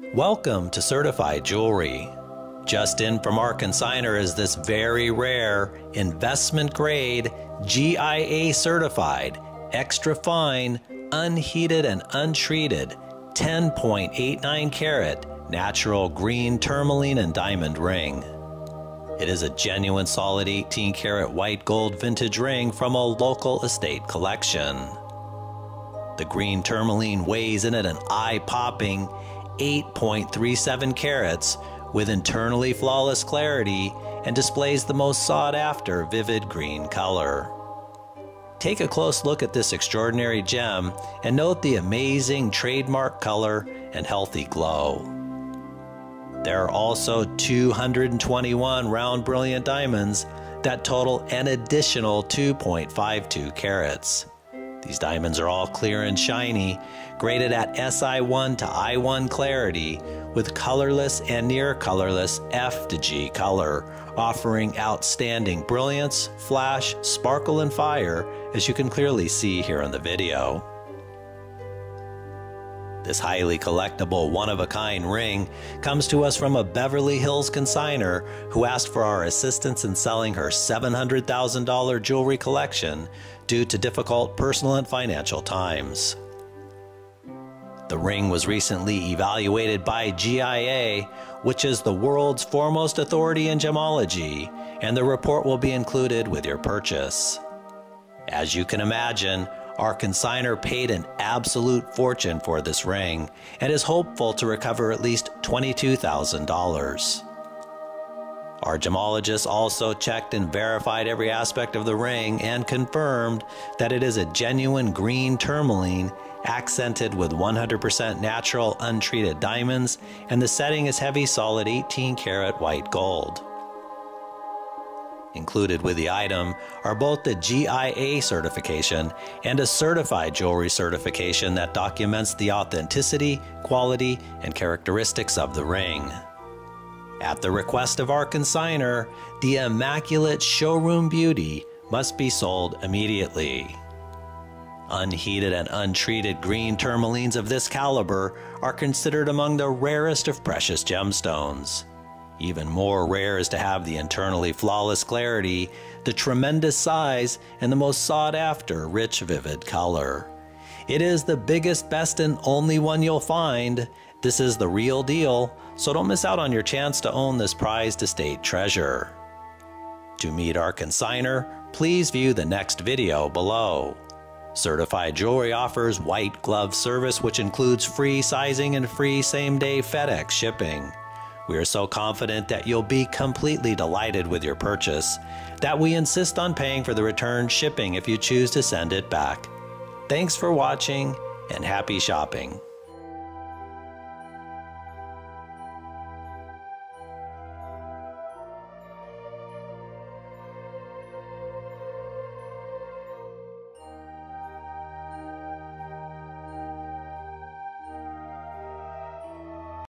Welcome to Certified Jewelry. Just in from our consigner is this very rare investment grade GIA certified, extra fine, unheated and untreated 10.89 carat natural green tourmaline and diamond ring. It is a genuine solid 18 karat white gold vintage ring from a local estate collection. The green tourmaline weighs in at an eye popping 8.37 carats with internally flawless clarity and displays the most sought after vivid green color. Take a close look at this extraordinary gem and note the amazing trademark color and healthy glow. There are also 221 round brilliant diamonds that total an additional 2.52 carats. These diamonds are all clear and shiny, graded at SI1 to I1 clarity, with colorless and near colorless F to G color, offering outstanding brilliance, flash, sparkle, and fire, as you can clearly see here in the video. This highly collectible, one of a kind ring comes to us from a Beverly Hills consigner who asked for our assistance in selling her $700,000 jewelry collection due to difficult personal and financial times. The ring was recently evaluated by GIA, which is the world's foremost authority in gemology, and the report will be included with your purchase. As you can imagine, our consigner paid an absolute fortune for this ring and is hopeful to recover at least $22,000. Our gemologist also checked and verified every aspect of the ring and confirmed that it is a genuine green tourmaline accented with 100% natural untreated diamonds, and the setting is heavy solid 18 karat white gold. Included with the item are both the GIA certification and a certified jewelry certification that documents the authenticity, quality, and characteristics of the ring. At the request of our consigner, the immaculate showroom beauty must be sold immediately. Unheated and untreated green tourmalines of this caliber are considered among the rarest of precious gemstones. Even more rare is to have the internally flawless clarity, the tremendous size, and the most sought after rich, vivid color. It is the biggest, best, and only one you'll find. This is the real deal, so don't miss out on your chance to own this prized estate treasure. To meet our consigner, please view the next video below. Certified Jewelry offers white glove service, which includes free sizing and free same day FedEx shipping. We are so confident that you'll be completely delighted with your purchase that we insist on paying for the return shipping if you choose to send it back. Thanks for watching and happy shopping.